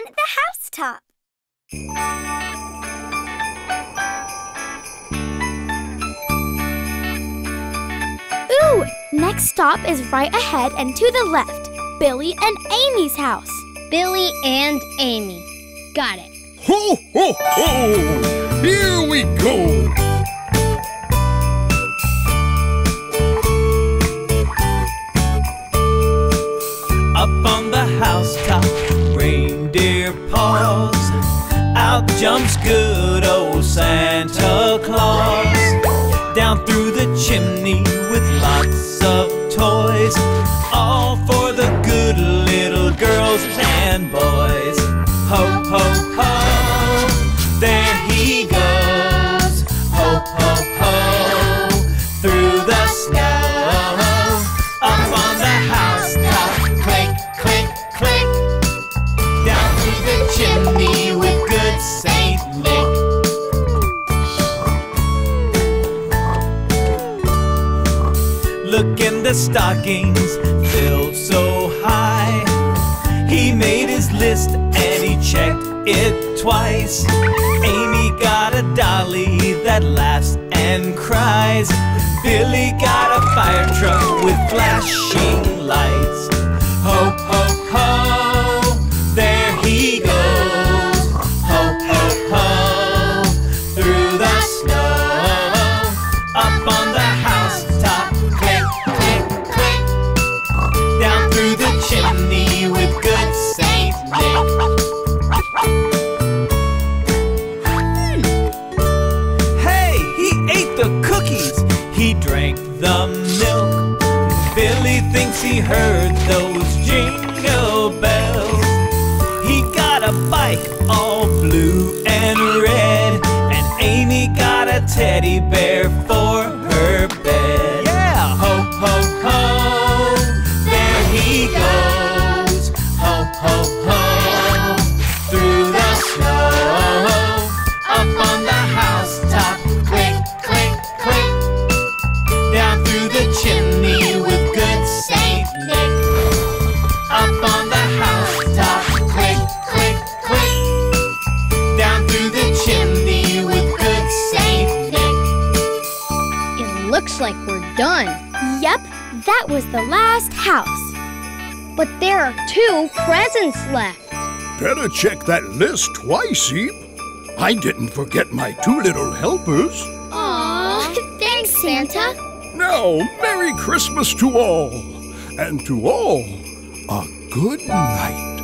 on the housetop. Ooh, next stop is right ahead and to the left. Billy and Amy's house. Billy and Amy. Got it. Ho, ho, ho! Here we go! Out jumps good old Santa Claus. Down through the chimney with lots of toys. All for the good little girls and boys. The stockings filled so high. He made his list and he checked it twice. Amy got a dolly that laughs and cries. Billy got a fire truck with flashing lights. He heard those jingle bells. He got a bike all blue and red. And Amy got a teddy bear for her looks like we're done. Yep, that was the last house. But there are two presents left. Better check that list twice, Eep. I didn't forget my two little helpers. Aww, thanks, Santa. Now, Merry Christmas to all, and to all, a good night.